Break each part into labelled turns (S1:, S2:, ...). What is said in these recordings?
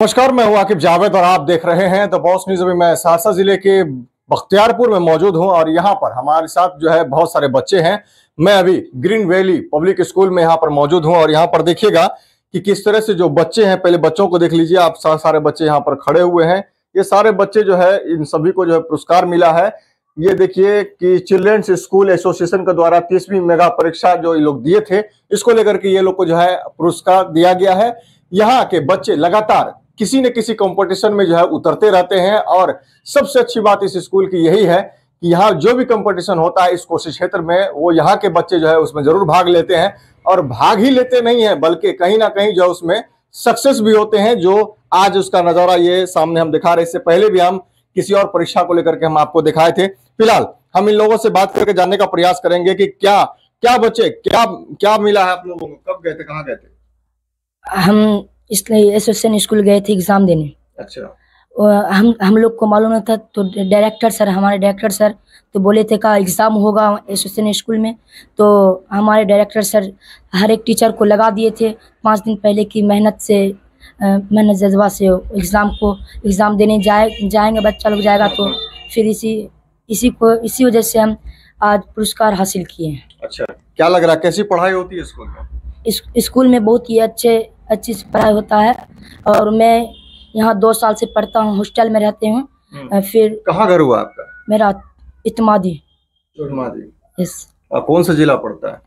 S1: नमस्कार, मैं हूँ आकिब जावेद और आप देख रहे हैं द बॉस न्यूज़ अभी मैं सहरसा ज़िले के बख्तियारपुर में मौजूद हूँ और यहाँ पर हमारे साथ जो है बहुत सारे बच्चे हैं। मैं अभी ग्रीन वैली पब्लिक स्कूल में यहाँ पर मौजूद हूँ और यहाँ पर देखिएगा कि किस तरह से जो बच्चे हैं, पहले बच्चों को देख लीजिए, आप सारे बच्चे यहाँ पर खड़े हुए हैं। ये सारे बच्चे जो है, इन सभी को जो है पुरस्कार मिला है। ये देखिए कि चिल्ड्रंस स्कूल एसोसिएशन के द्वारा तीसवीं मेगा परीक्षा जो ये लोग दिए थे, इसको लेकर के ये लोग को जो है पुरस्कार दिया गया है। यहाँ के बच्चे लगातार किसी न किसी कंपटीशन में जो है उतरते रहते हैं और सबसे अच्छी बात इस स्कूल की यही है कि यहाँ जो भी कंपटीशन होता है इस कोशिश क्षेत्र में, वो यहाँ के बच्चे जो है उसमें ज़रूर भाग लेते हैं और भाग ही लेते नहीं है, बल्कि कहीं ना कहीं जो है उसमें सक्सेस भी होते हैं, जो आज उसका नज़ारा ये सामने हम दिखा रहे इससे पहले भी हम किसी और परीक्षा को लेकर के हम आपको दिखाए थे। फ़िलहाल हम इन लोगों से बात करके जानने का प्रयास करेंगे कि क्या क्या बच्चे, क्या क्या मिला है आप लोगों को? कब गए थे, कहाँ गए थे?
S2: हम इसलिए एसोसिएशन स्कूल गए थे एग्ज़ाम देने।
S1: अच्छा।
S2: और हम हम लोग को मालूम नहीं था तो डायरेक्टर सर हमारे डायरेक्टर सर तो बोले थे का एग्ज़ाम होगा एसोसिएशन स्कूल में तो हमारे डायरेक्टर सर हर एक टीचर को लगा दिए थे पाँच दिन पहले की मेहनत से मेहनत जज्बा से एग्ज़ाम को एग्ज़ाम देने जाए जाएँगे बच्चा लोग जाएगा तो फिर इसी इसी को इसी वजह से हम आज पुरस्कार हासिल किए हैं।
S1: अच्छा। क्या लग रहा है कैसी पढ़ाई होती है स्कूल में?
S2: इस स्कूल में बहुत ही अच्छे अच्छी से पढ़ाई होता है। और मैं यहाँ दो साल से पढ़ता हूँ हॉस्टल में रहते हूँ। फिर
S1: कहाँ घर हुआ आपका?
S2: मेरा इतमादी। इस
S1: कौन सा जिला पड़ता है?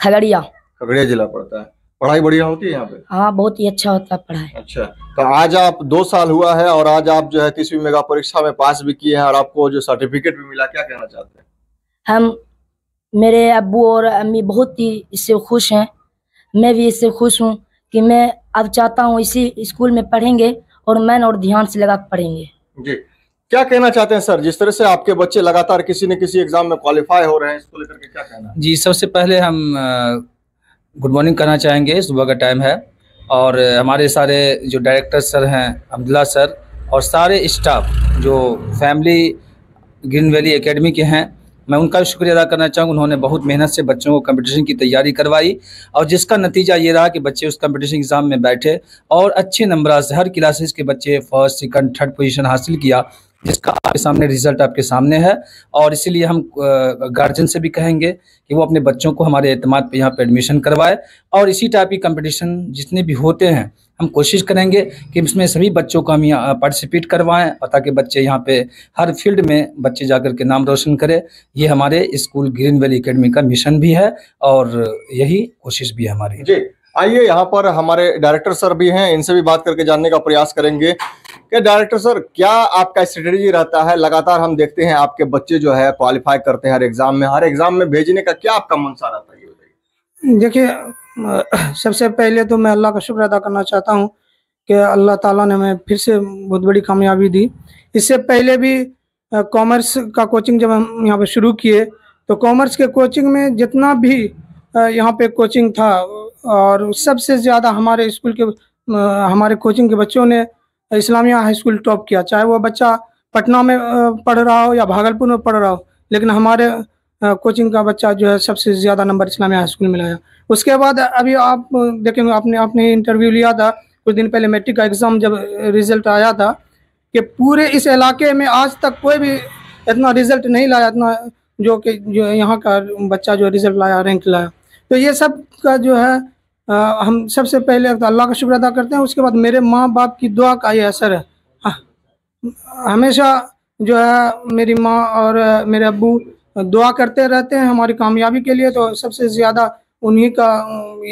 S2: खगड़िया।
S1: खगड़िया जिला पड़ता है। पढ़ाई बढ़िया होती है यहाँ पे?
S2: हाँ बहुत ही अच्छा होता है पढ़ाई।
S1: अच्छा तो आज आप दो साल हुआ है और आज आप जो है तीसवीं मेगा परीक्षा में पास भी किए हैं और आपको जो सर्टिफिकेट भी मिला क्या कहना चाहते हैं?
S2: हम मेरे अबू और अम्मी बहुत ही इससे खुश हैं। मैं भी इससे खुश हूँ। कि मैं अब चाहता हूँ इसी स्कूल में पढ़ेंगे और मैन और ध्यान से लगा पढ़ेंगे।
S1: जी। क्या कहना चाहते हैं सर? जिस तरह से आपके बच्चे लगातार किसी न किसी एग्ज़ाम में क्वालिफाई हो रहे हैं इसको लेकर के क्या कहना है?
S3: जी सबसे पहले हम गुड मॉर्निंग करना चाहेंगे। सुबह का टाइम है और हमारे सारे जो डायरेक्टर सर हैं अब्दुल्ला सर और सारे स्टाफ जो फैमिली ग्रीन वैली एकेडमी के हैं मैं उनका भी शुक्रिया अदा करना चाहूँगा। उन्होंने बहुत मेहनत से बच्चों को कंपटीशन की तैयारी करवाई और जिसका नतीजा ये रहा कि बच्चे उस कंपटीशन एग्ज़ाम में बैठे और अच्छे नंबर से हर क्लासेस के बच्चे फ़र्स्ट सेकंड थर्ड पोजीशन हासिल किया। जिसका आपके सामने रिज़ल्ट आपके सामने है और इसीलिए हम गार्जियन से भी कहेंगे कि वो अपने बच्चों को हमारे एतमाद पे यहाँ पे एडमिशन करवाए और इसी टाइप की कंपटीशन जितने भी होते हैं, हम कोशिश करेंगे कि इसमें सभी बच्चों को हम यहाँ पार्टिसिपेट करवाएँ और ताकि बच्चे यहाँ पे हर फ़ील्ड में बच्चे जाकर के नाम रोशन करें। ये हमारे स्कूल ग्रीन वैली अकेडमी का मिशन भी है और यही कोशिश भी है हमारी।
S1: जी, आइए यहाँ पर हमारे डायरेक्टर सर भी हैं, इनसे भी बात करके जानने का प्रयास करेंगे। क्या डायरेक्टर सर क्या आपका स्ट्रेटेजी रहता है? लगातार हम देखते हैं आपके बच्चे जो है क्वालिफाई करते हैं हर एग्ज़ाम में। हर एग्ज़ाम में भेजने का क्या आपका मनसा रहता है?
S4: देखिए, सबसे पहले तो मैं अल्लाह का शुक्र अदा करना चाहता हूँ कि अल्लाह ताला ने हमें फिर से बहुत बड़ी कामयाबी दी। इससे पहले भी कॉमर्स का कोचिंग जब हम यहाँ पर शुरू किए तो कॉमर्स के कोचिंग में जितना भी यहाँ पे कोचिंग था, और सबसे ज़्यादा हमारे स्कूल के हमारे कोचिंग के बच्चों ने इस्लामिया हाई स्कूल टॉप किया, चाहे वो बच्चा पटना में पढ़ रहा हो या भागलपुर में पढ़ रहा हो, लेकिन हमारे कोचिंग का बच्चा जो है सबसे ज़्यादा नंबर इस्लामिया हाई स्कूल में लाया। उसके बाद अभी आप देखेंगे, आपने आपने इंटरव्यू लिया था, कुछ दिन पहले मैट्रिक का एग्ज़ाम जब रिज़ल्ट आया था, कि पूरे इस इलाके में आज तक कोई भी इतना रिज़ल्ट नहीं लाया, इतना जो कि, जो यहाँ का बच्चा जो रिज़ल्ट लाया, रैंक लाया। तो ये सब का जो है अ, हम सबसे पहले तो अल्लाह का शुक्र अदा करते हैं उसके बाद मेरे माँ बाप की दुआ का ये असर है। हाँ, हमेशा जो है मेरी माँ और मेरे अबू दुआ करते रहते हैं हमारी कामयाबी के लिए तो सबसे ज़्यादा उन्हीं का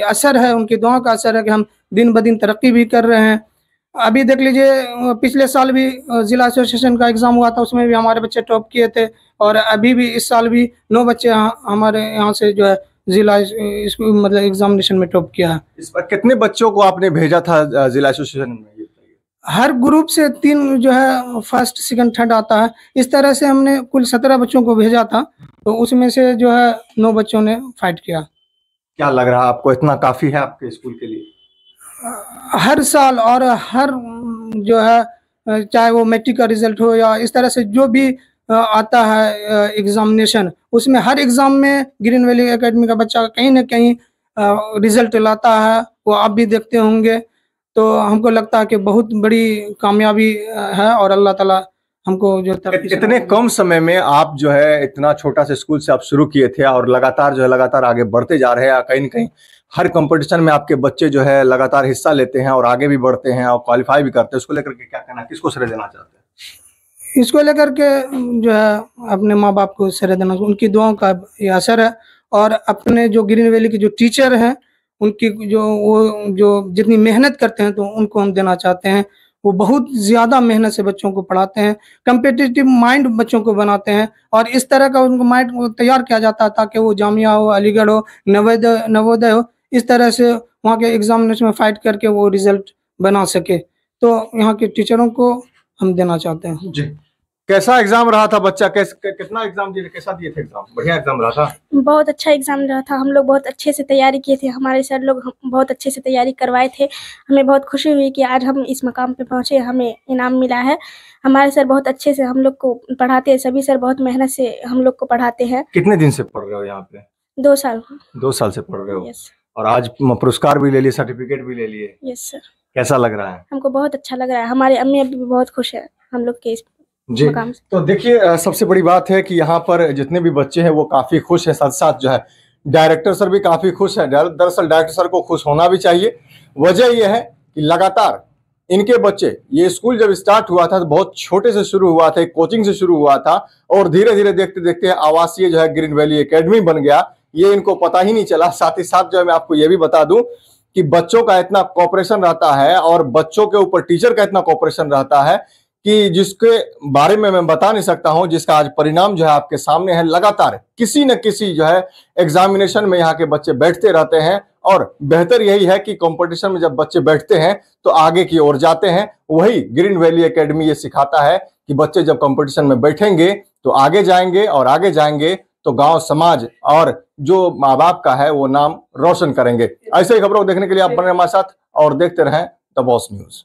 S4: असर है उनकी दुआ का असर है कि हम दिन ब दिन तरक्की भी कर रहे हैं। अभी देख लीजिए पिछले साल भी जिला एसोसिएशन का एग्ज़ाम हुआ था उसमें भी हमारे बच्चे टॉप किए थे और अभी भी इस साल भी नौ बच्चे हमारे यहाँ से जो है जिला इस- मतलब एग्जामिनेशन में टॉप किया।
S1: इस बार कितने बच्चों को आपने भेजा था जिला एसोसिएशन में?
S4: हर ग्रुप से तीन जो है फ़र्स्ट सेकंड थर्ड आता है। इस तरह से हमने कुल सत्रह बच्चों को भेजा था तो उसमें से जो है नौ बच्चों ने फाइट किया।
S1: क्या लग रहा है आपको? इतना काफ़ी है आपके स्कूल के लिए?
S4: हर साल और हर जो है चाहे वो मैट्रिक का रिज़ल्ट हो या इस तरह से जो भी आता है एग्जामिनेशन उसमें हर एग्ज़ाम में ग्रीन वैली एकेडमी का बच्चा कहीं ना कहीं रिज़ल्ट लाता है वो आप भी देखते होंगे। तो हमको लगता है कि बहुत बड़ी कामयाबी है और अल्लाह ताला हमको जो
S1: इतने कम समय में आप जो है इतना छोटा से स्कूल से आप शुरू किए थे और लगातार जो है लगातार आगे बढ़ते जा रहे हैं कहीं न कहीं हर कंपटीशन में आपके बच्चे जो है लगातार हिस्सा लेते हैं और आगे भी बढ़ते हैं और क्वालिफाई भी करते हैं। उसको लेकर के क्या कहना? किसको श्रेय देना चाहते हैं?
S4: इसको लेकर के जो है, अपने माँ बाप को श्रेय देना, उनकी दुआओं का ये असर है। और अपने जो ग्रीन वैली के जो टीचर हैं, उनकी जो, वो जो जितनी मेहनत करते हैं तो उनको हम देना चाहते हैं। वो बहुत ज़्यादा मेहनत से बच्चों को पढ़ाते हैं कम्पिटिटिव माइंड बच्चों को बनाते हैं और इस तरह का उनको माइंड तैयार किया जाता है ताकि वो जामिया हो, अलीगढ़ हो, नवोदय नवोदय हो, इस तरह से वहाँ के एग्जामिनेशन में फाइट करके वो रिज़ल्ट बना सके। तो यहाँ के टीचरों को हम देना चाहते हैं।
S1: जी। कैसा एग्ज़ाम रहा था बच्चा? कैस कितना एग्ज़ाम दिए कैसा दिए थे एग्ज़ाम बढ़िया एग्ज़ाम रहा था?
S5: बहुत अच्छा एग्ज़ाम रहा था। हम लोग बहुत अच्छे से तैयारी किए थे। हमारे सर लोग बहुत अच्छे से तैयारी करवाए थे। हमें बहुत खुशी हुई कि आज हम इस मकाम पे पहुँचे। हमें इनाम मिला है। हमारे सर बहुत अच्छे से हम लोग को पढ़ाते हैं। सभी सर बहुत मेहनत से हम लोग को पढ़ाते हैं।
S1: कितने दिन से पढ़ रहे हो यहाँ पे?
S5: दो साल।
S1: दो साल से पढ़ रहे हो? और आज पुरस्कार भी ले लिए सर्टिफिकेट भी ले लिए।
S5: यस सर
S1: कैसा लग रहा है?
S5: हमको बहुत अच्छा लग रहा है। हमारे अम्मी अभी भी बहुत खुश है। हम लोग के इस
S1: जी। तो देखिए सबसे बड़ी बात है कि यहाँ पर जितने भी बच्चे हैं वो काफ़ी खुश हैं साथ साथ जो है डायरेक्टर सर भी काफ़ी खुश हैं। दरअसल डायरेक्टर सर को खुश होना भी चाहिए। वजह यह है कि लगातार इनके बच्चे ये स्कूल जब स्टार्ट हुआ था तो बहुत छोटे से शुरू हुआ था कोचिंग से शुरू हुआ था और धीरे धीरे देखते देखते आवासीय जो है ग्रीन वैली एकेडमी बन गया। ये इनको पता ही नहीं चला। साथ ही साथ जो है मैं आपको ये भी बता दूँ कि बच्चों का इतना कॉपरेशन रहता है और बच्चों के ऊपर टीचर का इतना कॉपरेशन रहता है कि जिसके बारे में मैं बता नहीं सकता हूँ, जिसका आज परिणाम जो है आपके सामने है, लगातार किसी न किसी जो है एग्जामिनेशन में यहाँ के बच्चे बैठते रहते हैं और बेहतर यही है कि कंपटीशन में जब बच्चे बैठते हैं तो आगे की ओर जाते हैं। वही ग्रीन वैली एकेडमी ये सिखाता है कि बच्चे जब कंपटीशन में बैठेंगे तो आगे जाएँगे और आगे जाएँगे तो गाँव, समाज और जो माँ बाप का है, वो नाम रोशन करेंगे। ऐसे ही खबरों को देखने के लिए आप बने हमारे साथ और देखते रहें द बॉस न्यूज़।